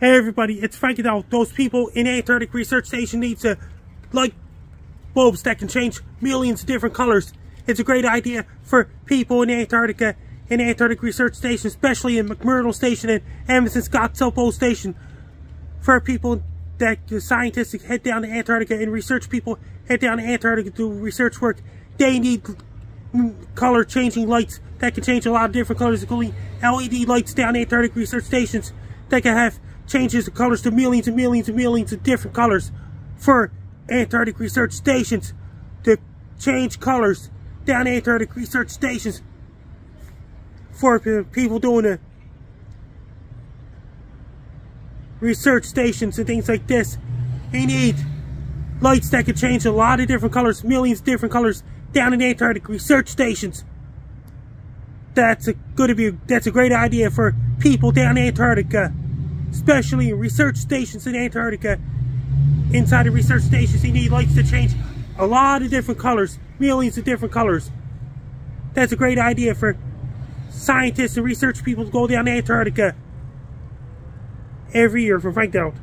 Hey everybody, it's Frankie MacDonald. Those people in Antarctic Research Station need to like bulbs that can change millions of different colors. It's a great idea for people in Antarctica in Antarctic Research Station, especially in McMurdo Station and Amundsen Scott South Pole Station. For people that scientists head down to Antarctica and research people head down to Antarctica to do research work, they need color changing lights that can change a lot of different colors, including LED lights down Antarctic Research Stations that can have changes the colors to millions and millions and millions of different colors for Antarctic research stations to change colors down Antarctic research stations for people doing the research stations and things like this. You need lights that can change a lot of different colors, millions of different colors down in Antarctic research stations. That's a good to be that's a great idea for people down in Antarctica especially in research stations in Antarctica. Inside of research stations, he need lights to change a lot of different colors, millions of different colors. That's a great idea for scientists and research people to go down to Antarctica every year for Frank Down.